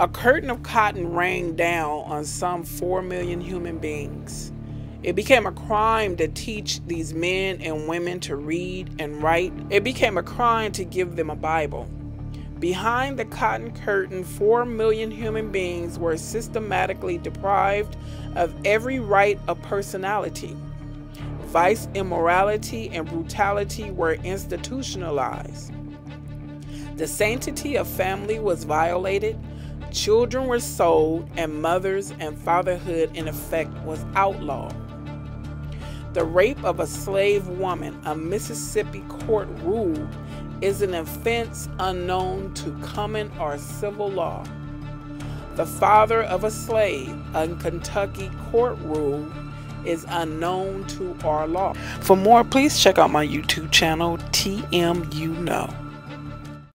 A curtain of cotton rained down on some 4 million human beings. It became a crime to teach these men and women to read and write. It became a crime to give them a Bible. Behind the cotton curtain, 4 million human beings were systematically deprived of every right of personality. Vice, immorality, and brutality were institutionalized. The sanctity of family was violated, Children were sold, and mothers and fatherhood, in effect, was outlawed. The rape of a slave woman, a Mississippi court ruled, is an offense unknown to common or civil law. The father of a slave, a Kentucky court ruled, is unknown to our law. For more, please check out my YouTube channel, TMU Know.